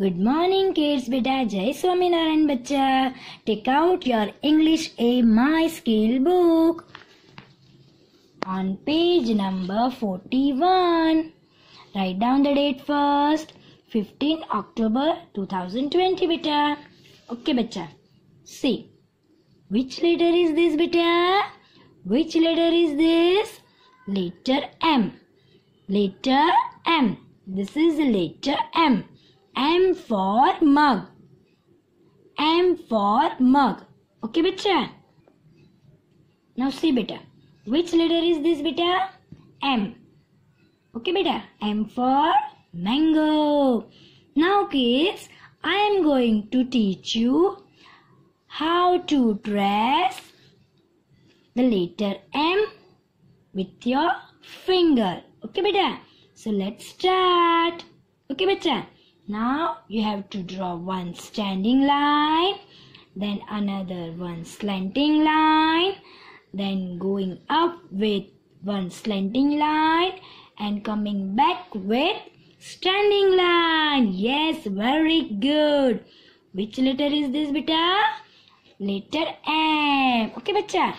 Good morning, kids. Beta Jai Swaminarayan Bacha. Take out your English A My Skill book. On page number 41. Write down the date first. 15 October 2020, beta. Okay, bacha. See. Which letter is this, beta? Which letter is this? Letter M. Letter M. This is letter M. M for mug. M for mug. Okay, beta. Now see, beta. Which letter is this, beta? M. Okay, beta. M for mango. Now, kids, I am going to teach you how to dress the letter M with your finger. Okay, beta. So let's start. Okay, beta. Now you have to draw one standing line, then another one slanting line, then going up with one slanting line and coming back with standing line. Yes, very good. Which letter is this, beta? Letter M. Okay, bacha.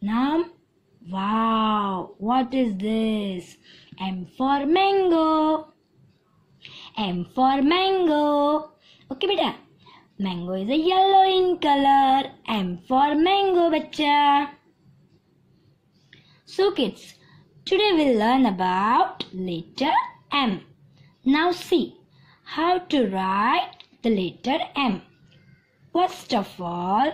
Now, wow, what is this? M for mango. M for mango. Okay, beta. Mango is a yellow in color. M for mango, bacha. So, kids, today we'll learn about letter M. Now, see how to write the letter M. First of all,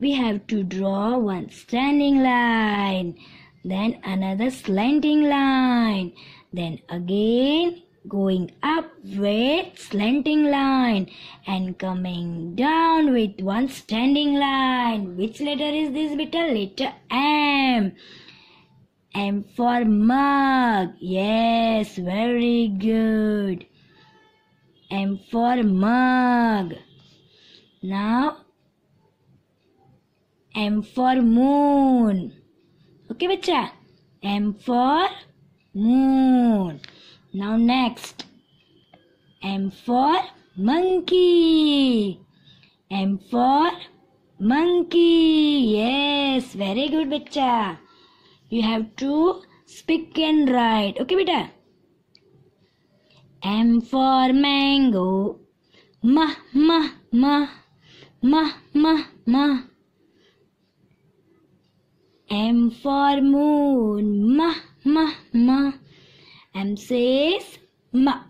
we have to draw one standing line, then another slanting line, then again going up with slanting line and coming down with one standing line. Which letter is this beta? Letter M. M for mug. Yes, very good. M for mug. Now M for moon. Okay, bacha. M for moon. Now next. M for monkey. M for monkey. Yes, very good, bacha. You have to speak and write. Okay, beta. M for mango. Ma, ma, ma. Ma, ma, ma. M for moon. Ma, ma, ma. M says ma.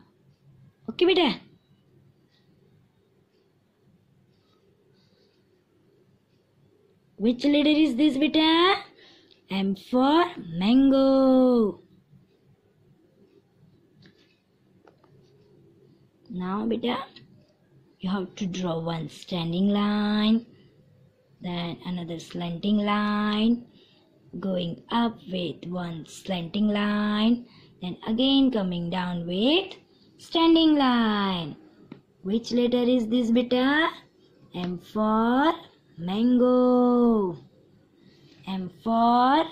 Okay, beta. Which letter is this, beta? M for mango. Now, beta, you have to draw one standing line, then another slanting line, going up with one slanting line, then again coming down with standing line. Which letter is this, beta? M for mango. M for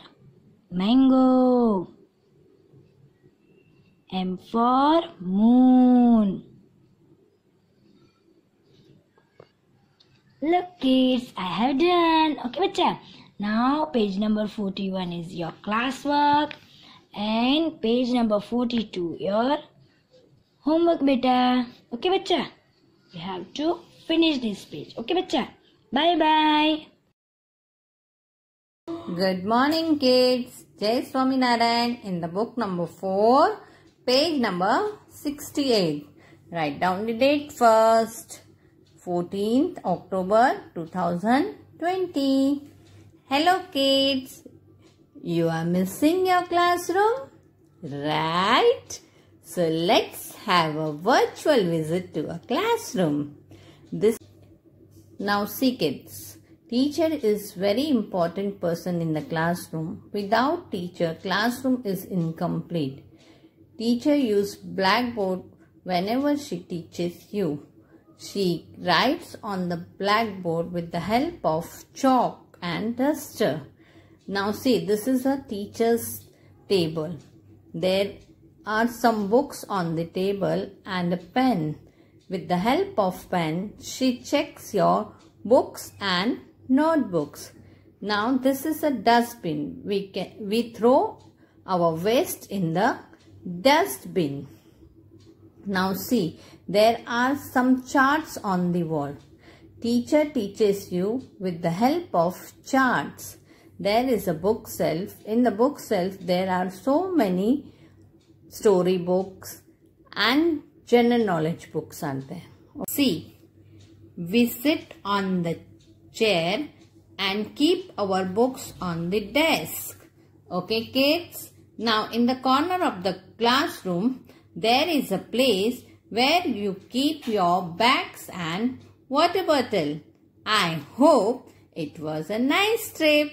mango. M for moon. Look kids, I have done. Okay, bacha. Now page number 41 is your classwork and page number 42 your homework beta. Okay, bacha. You have to finish this page. Okay, bacha. Bye bye. Good morning, kids. Jai Swaminarayan in the book number 4, page number 68. Write down the date first. 14th October 2020. Hello, kids. You are missing your classroom? Right? So let's have a virtual visit to a classroom. This now see kids. Teacher is very important person in the classroom. Without teacher, classroom is incomplete. Teacher use blackboard whenever she teaches you. She writes on the blackboard with the help of chalk and duster. Now see, this is a teacher's table. There are some books on the table and a pen. With the help of pen, she checks your books and notebooks. Now this is a dustbin. We can we throw our waste in the dustbin. Now see, there are some charts on the wall. Teacher teaches you with the help of charts. There is a bookshelf. In the bookshelf, there are so many story books and general knowledge books are there. See, we sit on the chair and keep our books on the desk. Okay kids? Now in the corner of the classroom, there is a place where you keep your bags and water bottle. I hope it was a nice trip.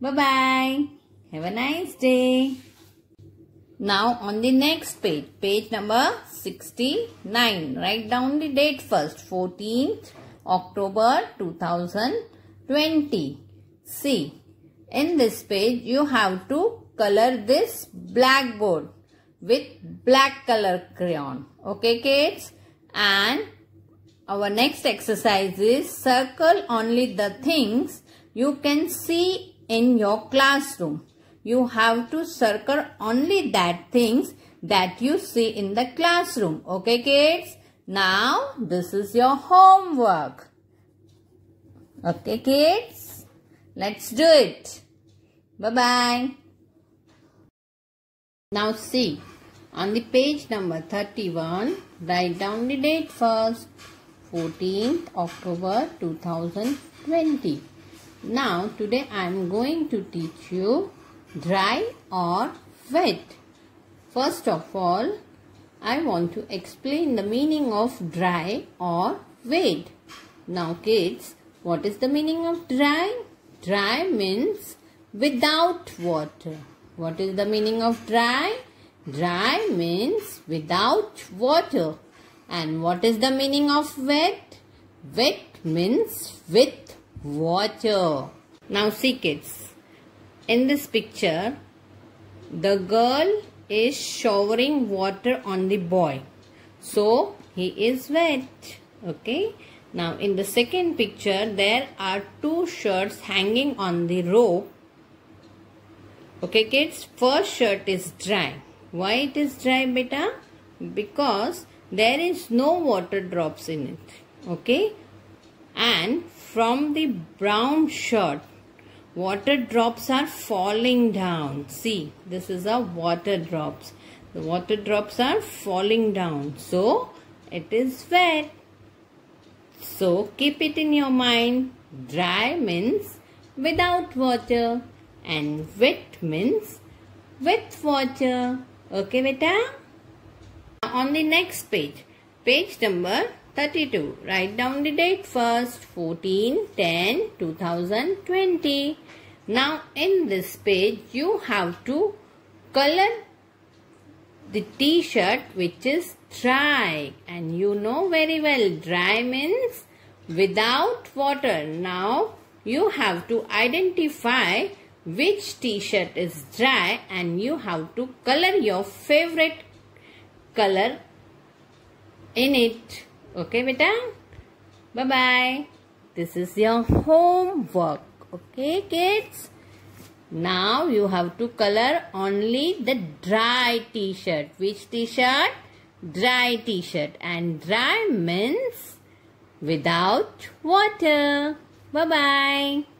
Bye-bye. Have a nice day. Now on the next page, page number 69. Write down the date first. 14th October 2020. See, in this page you have to color this blackboard with black color crayon. Okay kids? And our next exercise is circle only the things you can see in your classroom. You have to circle only that things that you see in the classroom. Okay kids? Now this is your homework. Okay kids? Let's do it. Bye-bye. Now see, on the page number 31, write down the date first. 14th October 2020. Now today I am going to teach you dry or wet. First of all, I want to explain the meaning of dry or wet. Now kids, what is the meaning of dry? Dry means without water. What is the meaning of dry? Dry means without water. And what is the meaning of wet? Wet means with water. Now see kids. In this picture, the girl is showering water on the boy. So, he is wet. Okay. Now, in the second picture, there are two shirts hanging on the rope. Okay kids, first shirt is dry. Why it is dry beta? Because there is no water drops in it okay? And from the brown shirt water drops are falling down. See this is a water drops. The water drops are falling down. So it is wet. So keep it in your mind. Dry means without water and wet means with water. Okay beta on the next page, page number 32. Write down the date first, 14 10 2020. Now in this page, you have to color the t-shirt which is dry and you know very well dry means without water. Now you have to identify which t-shirt is dry and you have to color your favorite color in it. Okay, beta? Bye-bye. This is your homework. Okay, kids? Now you have to color only the dry t-shirt. Which t-shirt? Dry t-shirt. And dry means without water. Bye-bye.